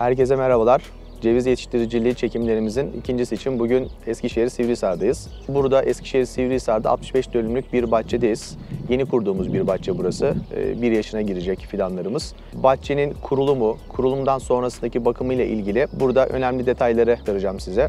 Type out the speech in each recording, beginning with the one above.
Herkese merhabalar. Ceviz yetiştiriciliği çekimlerimizin ikincisi için bugün Eskişehir Sivrisar'dayız. Burada Eskişehir Sivrisar'da 65 dönümlük bir bahçedeyiz. Yeni kurduğumuz bir bahçe burası. Ee, Bir yaşına girecek fidanlarımız. Bahçenin kurulumu, kurulumdan sonrasındaki bakımı ile ilgili burada önemli detayları aktaracağım size.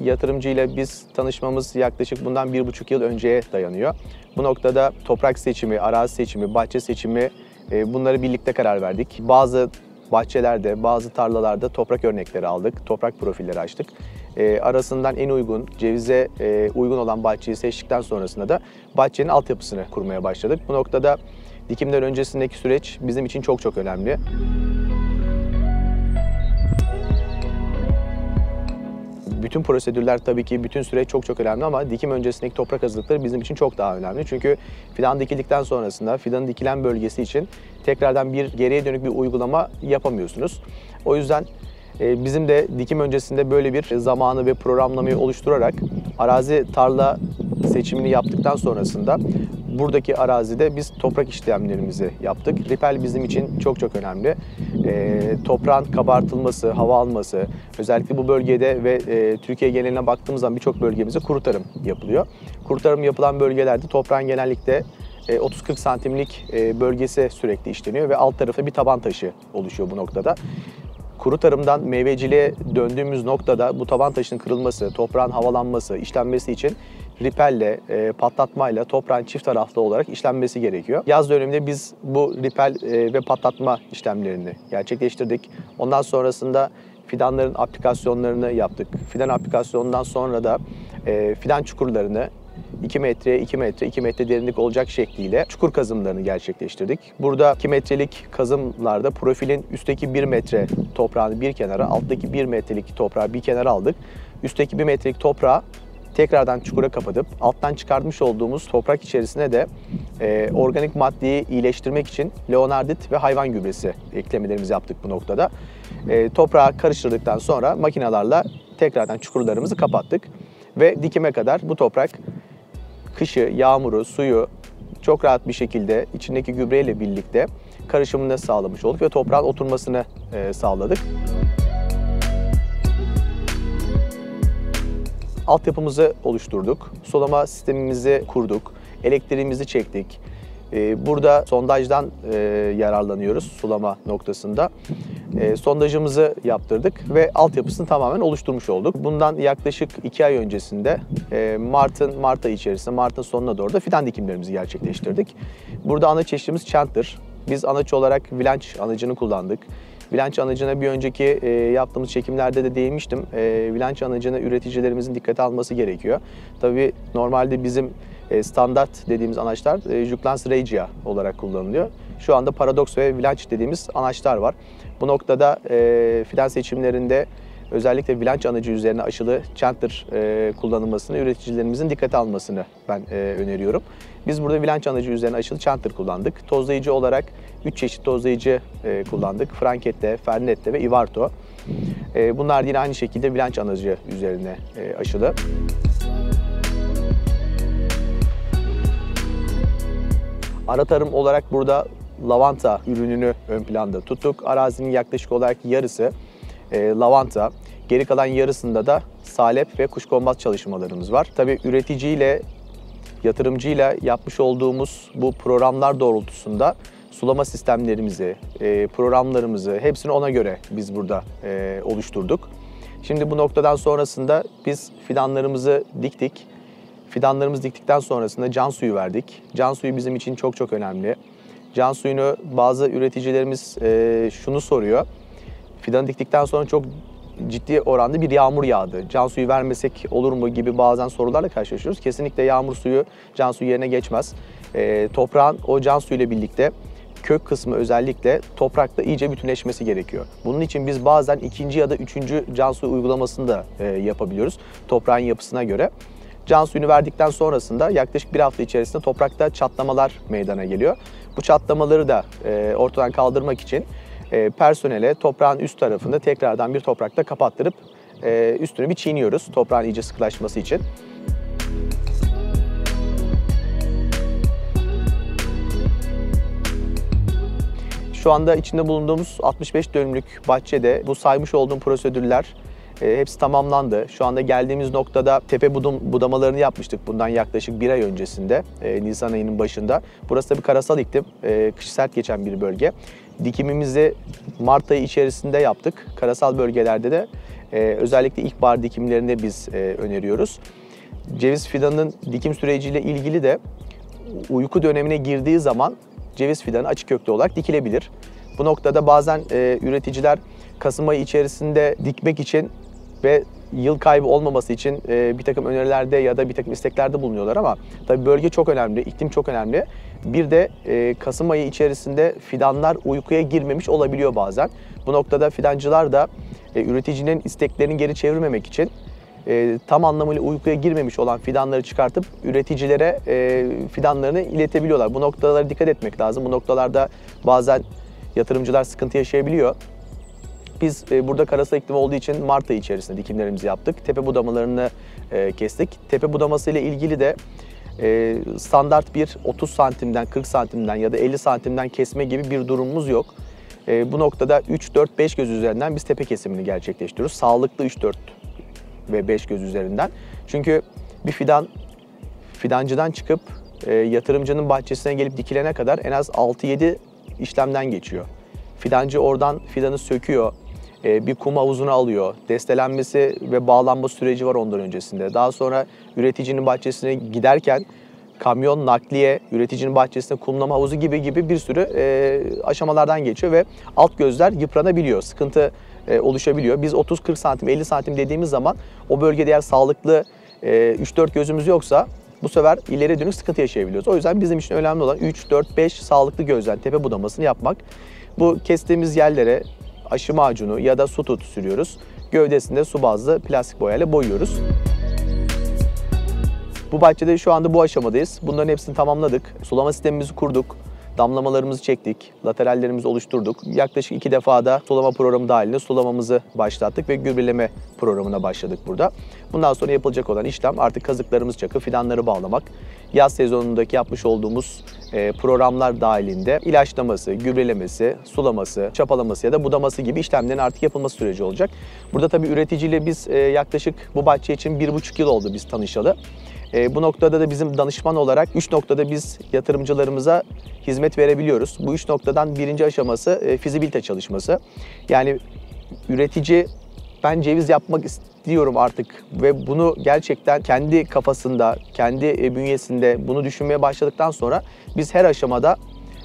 Yatırımcıyla biz tanışmamız yaklaşık bundan bir buçuk yıl önceye dayanıyor. Bu noktada toprak seçimi, arazi seçimi, bahçe seçimi bunları birlikte karar verdik. Bazı bahçelerde, bazı tarlalarda toprak örnekleri aldık, toprak profilleri açtık. E, arasından en uygun, cevize e, uygun olan bahçeyi seçtikten sonrasında da bahçenin altyapısını kurmaya başladık. Bu noktada dikimden öncesindeki süreç bizim için çok çok önemli. Bütün prosedürler tabii ki bütün süreç çok çok önemli ama dikim öncesindeki toprak hazırlıkları bizim için çok daha önemli. Çünkü fidan dikildikten sonrasında fidanın dikilen bölgesi için tekrardan bir geriye dönük bir uygulama yapamıyorsunuz. O yüzden e, bizim de dikim öncesinde böyle bir zamanı ve programlamayı oluşturarak arazi tarla seçimini yaptıktan sonrasında buradaki arazide biz toprak işlemlerimizi yaptık. Ripel bizim için çok çok önemli. E, toprağın kabartılması, hava alması, özellikle bu bölgede ve e, Türkiye geneline baktığımız zaman birçok bölgemizde kuru tarım yapılıyor. Kuru tarım yapılan bölgelerde toprağın genellikle e, 30-40 santimlik e, bölgesi sürekli işleniyor ve alt tarafı bir taban taşı oluşuyor bu noktada. Kuru tarımdan meyveciliğe döndüğümüz noktada bu taban taşının kırılması, toprağın havalanması, işlenmesi için ripelle, e, patlatmayla toprağın çift taraflı olarak işlenmesi gerekiyor. Yaz döneminde biz bu ripel e, ve patlatma işlemlerini gerçekleştirdik. Ondan sonrasında fidanların aplikasyonlarını yaptık. Fidan aplikasyonundan sonra da e, fidan çukurlarını 2 metreye 2 metre 2 metre derinlik olacak şekliyle çukur kazımlarını gerçekleştirdik. Burada 2 metrelik kazımlarda profilin üstteki 1 metre toprağını bir kenara, alttaki 1 metrelik toprağı bir kenara aldık. Üstteki 1 metrelik toprağı tekrardan çukura kapatıp alttan çıkartmış olduğumuz toprak içerisine de e, organik maddeyi iyileştirmek için leonardit ve hayvan gübresi eklemelerimizi yaptık bu noktada. E, toprağı karıştırdıktan sonra makinalarla tekrardan çukurlarımızı kapattık ve dikime kadar bu toprak kışı, yağmuru, suyu çok rahat bir şekilde içindeki gübreyle birlikte karışımını sağlamış olduk ve toprağın oturmasını e, sağladık. Altyapımızı oluşturduk, sulama sistemimizi kurduk, elektriğimizi çektik. E, Burada sondajdan e, yararlanıyoruz sulama noktasında. E, sondajımızı yaptırdık ve altyapısını tamamen oluşturmuş olduk. Bundan yaklaşık iki ay öncesinde e, Mart'ın Mart ayı içerisinde, Mart'ın sonuna doğru da fidan dikimlerimizi gerçekleştirdik. Burada ana çeşitimiz Chandler. Biz anaç olarak Vilanç anacını kullandık. Vilanç anacına bir önceki e, yaptığımız çekimlerde de değinmiştim. E, Vilanç anacını üreticilerimizin dikkate alması gerekiyor. Tabii normalde bizim e, standart dediğimiz anaçlar e, Juglans regia olarak kullanılıyor. Şu anda Paradox ve Vilanç dediğimiz anaçlar var. Bu noktada e, fidan seçimlerinde özellikle Vilanç anacı üzerine aşılı Chandler e, kullanılmasını üreticilerimizin dikkate almasını ben e, öneriyorum. Biz burada Vilanç anacı üzerine aşılı Chandler kullandık. Tozlayıcı olarak 3 çeşit tozlayıcı e, kullandık. Frankette, Fernette ve Ivarto. E, bunlar yine aynı şekilde Vilanç anacı üzerine e, aşılı. Ara tarım olarak burada lavanta ürününü ön planda tuttuk. Arazinin yaklaşık olarak yarısı e, lavanta. Geri kalan yarısında da salep ve kuşkonmaz çalışmalarımız var. Tabii üreticiyle, yatırımcıyla yapmış olduğumuz bu programlar doğrultusunda sulama sistemlerimizi, e, programlarımızı hepsini ona göre biz burada e, oluşturduk. Şimdi bu noktadan sonrasında biz fidanlarımızı diktik. Fidanlarımızı diktikten sonrasında can suyu verdik. Can suyu bizim için çok çok önemli. Can suyunu bazı üreticilerimiz e, şunu soruyor. Fidanı diktikten sonra çok ciddi oranda bir yağmur yağdı. Can suyu vermesek olur mu gibi bazen sorularla karşılaşıyoruz. Kesinlikle yağmur suyu can suyu yerine geçmez. E, toprağın o can suyu ile birlikte kök kısmı özellikle toprakta iyice bütünleşmesi gerekiyor. Bunun için biz bazen ikinci ya da üçüncü can suyu uygulamasını da e, yapabiliyoruz toprağın yapısına göre. Can suyunu verdikten sonrasında yaklaşık bir hafta içerisinde toprakta çatlamalar meydana geliyor. Bu çatlamaları da e, ortadan kaldırmak için e, personele toprağın üst tarafında tekrardan bir toprakta kapattırıp üstünü bir çiğniyoruz toprağın iyice sıkılaşması için. Şu anda içinde bulunduğumuz 65 dönümlük bahçede bu saymış olduğum prosedürler e, hepsi tamamlandı. Şu anda geldiğimiz noktada tepe budum, budamalarını yapmıştık bundan yaklaşık bir ay öncesinde, e, Nisan ayının başında. Burası da bir karasal iklim, e, kışı sert geçen bir bölge. Dikimimizi Mart ayı içerisinde yaptık. Karasal bölgelerde de e, özellikle ilkbahar dikimlerinde biz e, öneriyoruz. Ceviz fidanının dikim süreciyle ilgili de uyku dönemine girdiği zaman ceviz fidanı açık köklü olarak dikilebilir. Bu noktada bazen e, üreticiler Kasım ayı içerisinde dikmek için ve yıl kaybı olmaması için e, bir takım önerilerde ya da bir takım isteklerde bulunuyorlar ama tabii bölge çok önemli, iklim çok önemli. Bir de e, Kasım ayı içerisinde fidanlar uykuya girmemiş olabiliyor bazen. Bu noktada fidancılar da e, üreticinin isteklerini geri çevirmemek için e, tam anlamıyla uykuya girmemiş olan fidanları çıkartıp üreticilere e, fidanlarını iletebiliyorlar. Bu noktalara dikkat etmek lazım. Bu noktalarda bazen yatırımcılar sıkıntı yaşayabiliyor. Biz e, burada karasal iklim olduğu için Mart ayı içerisinde dikimlerimizi yaptık. Tepe budamalarını e, kestik. Tepe budaması ile ilgili de e, standart bir 30 santimden 40 santimden ya da 50 santimden kesme gibi bir durumumuz yok. E, bu noktada 3, 4, 5 göz üzerinden biz tepe kesimini gerçekleştiriyoruz. Sağlıklı 3, 4 ve 5 göz üzerinden. Çünkü bir fidan fidancıdan çıkıp e, yatırımcının bahçesine gelip dikilene kadar en az 6-7 işlemden geçiyor. Fidancı oradan fidanı söküyor, e, bir kum havuzuna alıyor. Destelenmesi ve bağlanma süreci var ondan öncesinde. Daha sonra üreticinin bahçesine giderken kamyon, nakliye, üreticinin bahçesinde kumlama havuzu gibi gibi bir sürü e, aşamalardan geçiyor ve alt gözler yıpranabiliyor, sıkıntı e, oluşabiliyor. Biz 30-40 santim, 50 santim dediğimiz zaman o bölgede eğer sağlıklı e, 3-4 gözümüz yoksa bu sefer ileri dönük sıkıntı yaşayabiliyoruz. O yüzden bizim için önemli olan 3, 4, 5 sağlıklı gözden tepe budamasını yapmak. Bu kestiğimiz yerlere aşı macunu ya da su tut sürüyoruz. Gövdesinde su bazlı plastik boyayla boyuyoruz. Bu bahçede şu anda bu aşamadayız. Bunların hepsini tamamladık. Sulama sistemimizi kurduk. Damlamalarımızı çektik, laterallerimizi oluşturduk. Yaklaşık iki defa da sulama programı dahilinde sulamamızı başlattık ve gübreleme programına başladık burada. Bundan sonra yapılacak olan işlem artık kazıklarımız çakıp fidanları bağlamak. Yaz sezonundaki yapmış olduğumuz e, programlar dahilinde ilaçlaması, gübrelemesi, sulaması, çapalaması ya da budaması gibi işlemlerin artık yapılması süreci olacak. Burada tabii üreticiyle biz e, yaklaşık bu bahçe için bir buçuk yıl oldu biz tanışalı. E, bu noktada da bizim danışman olarak 3 noktada biz yatırımcılarımıza hizmet verebiliyoruz. Bu üç noktadan birinci aşaması e, fizibilite çalışması. Yani üretici ben ceviz yapmak istiyorum artık ve bunu gerçekten kendi kafasında, kendi e, bünyesinde bunu düşünmeye başladıktan sonra biz her aşamada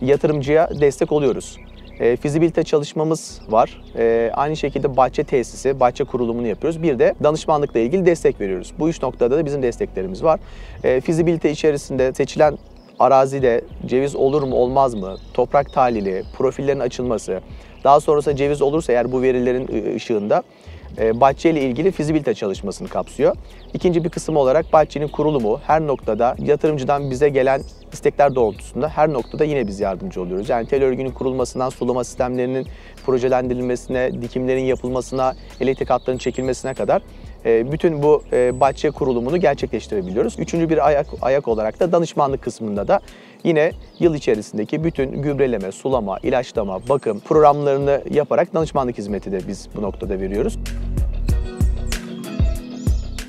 yatırımcıya destek oluyoruz. E, fizibilite çalışmamız var. E, aynı şekilde bahçe tesisi, bahçe kurulumunu yapıyoruz. Bir de danışmanlıkla ilgili destek veriyoruz. Bu üç noktada da bizim desteklerimiz var. E, fizibilite içerisinde seçilen arazide ceviz olur mu olmaz mı? Toprak tahlili, profillerin açılması. Daha sonrasında ceviz olursa eğer bu verilerin ışığında e, bahçe ile ilgili fizibilite çalışmasını kapsıyor. İkinci bir kısım olarak bahçenin kurulumu her noktada yatırımcıdan bize gelen istekler doğrultusunda her noktada yine biz yardımcı oluyoruz. Yani tel örgünün kurulmasından sulama sistemlerinin projelendirilmesine, dikimlerin yapılmasına, elektrik hatlarının çekilmesine kadar e, bütün bu e, bahçe kurulumunu gerçekleştirebiliyoruz. Üçüncü bir ayak, ayak olarak da danışmanlık kısmında da yine yıl içerisindeki bütün gübreleme, sulama, ilaçlama, bakım programlarını yaparak danışmanlık hizmeti de biz bu noktada veriyoruz.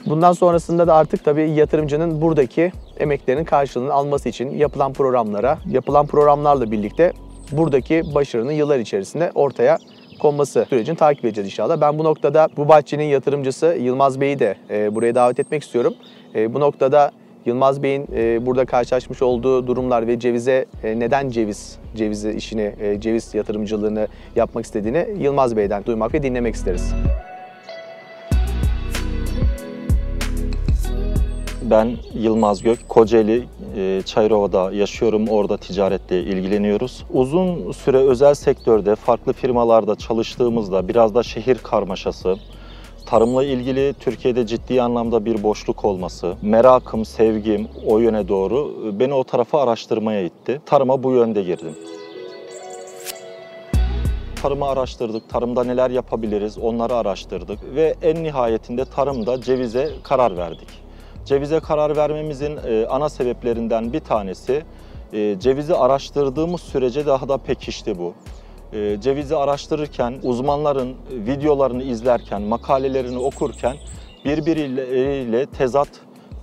Bundan sonrasında da artık tabii yatırımcının buradaki emeklerinin karşılığını alması için yapılan programlara, yapılan programlarla birlikte buradaki başarının yıllar içerisinde ortaya konması sürecini takip edeceğiz inşallah. Ben bu noktada bu bahçenin yatırımcısı Yılmaz Bey'i de e, buraya davet etmek istiyorum. E, bu noktada Yılmaz Bey'in e, burada karşılaşmış olduğu durumlar ve cevize e, neden ceviz, cevizi işini, e, ceviz yatırımcılığını yapmak istediğini Yılmaz Bey'den duymak ve dinlemek isteriz. Ben Yılmaz Gök, Kocaeli e, Çayrova'da yaşıyorum. Orada ticaretle ilgileniyoruz. Uzun süre özel sektörde farklı firmalarda çalıştığımızda biraz da şehir karmaşası, tarımla ilgili Türkiye'de ciddi anlamda bir boşluk olması, merakım, sevgim o yöne doğru beni o tarafa araştırmaya itti. Tarıma bu yönde girdim. Tarımı araştırdık, tarımda neler yapabiliriz onları araştırdık ve en nihayetinde tarımda cevize karar verdik. Cevize karar vermemizin e, ana sebeplerinden bir tanesi e, cevizi araştırdığımız sürece daha da pekişti bu. E, cevizi araştırırken, uzmanların videolarını izlerken, makalelerini okurken birbiriyle tezat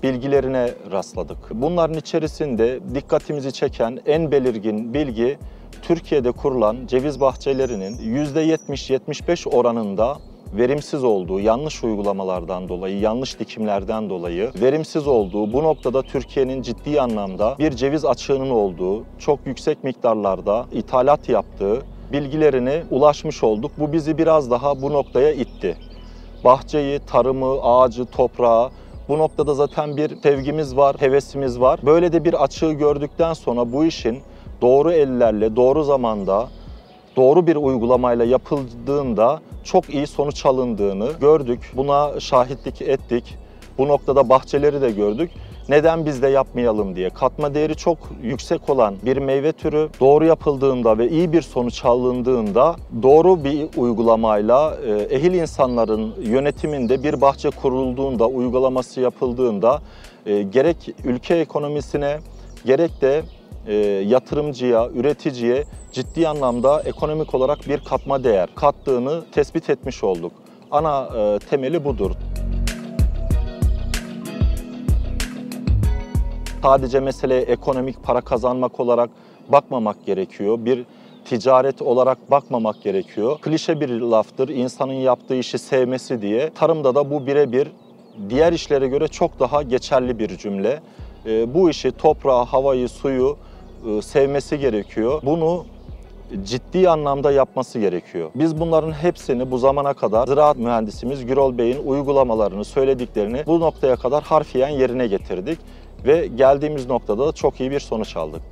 bilgilerine rastladık. Bunların içerisinde dikkatimizi çeken en belirgin bilgi Türkiye'de kurulan ceviz bahçelerinin %70-75 oranında verimsiz olduğu, yanlış uygulamalardan dolayı, yanlış dikimlerden dolayı verimsiz olduğu, bu noktada Türkiye'nin ciddi anlamda bir ceviz açığının olduğu, çok yüksek miktarlarda ithalat yaptığı bilgilerine ulaşmış olduk. Bu bizi biraz daha bu noktaya itti. Bahçeyi, tarımı, ağacı, toprağı bu noktada zaten bir sevgimiz var, hevesimiz var. Böyle de bir açığı gördükten sonra bu işin doğru ellerle, doğru zamanda, doğru bir uygulamayla yapıldığında çok iyi sonuç alındığını gördük. Buna şahitlik ettik. Bu noktada bahçeleri de gördük. Neden biz de yapmayalım diye. Katma değeri çok yüksek olan bir meyve türü doğru yapıldığında ve iyi bir sonuç alındığında doğru bir uygulamayla e, ehil insanların yönetiminde bir bahçe kurulduğunda, uygulaması yapıldığında e, gerek ülke ekonomisine gerek de e, yatırımcıya, üreticiye ciddi anlamda ekonomik olarak bir katma değer kattığını tespit etmiş olduk. Ana temeli budur. Sadece meseleye ekonomik para kazanmak olarak bakmamak gerekiyor. Bir ticaret olarak bakmamak gerekiyor. Klişe bir laftır insanın yaptığı işi sevmesi diye. Tarımda da bu birebir diğer işlere göre çok daha geçerli bir cümle. E, bu işi toprağı, havayı, suyu e, sevmesi gerekiyor. Bunu ciddi anlamda yapması gerekiyor. Biz bunların hepsini bu zamana kadar ziraat mühendisimiz Gürol Bey'in uygulamalarını, söylediklerini bu noktaya kadar harfiyen yerine getirdik ve geldiğimiz noktada da çok iyi bir sonuç aldık.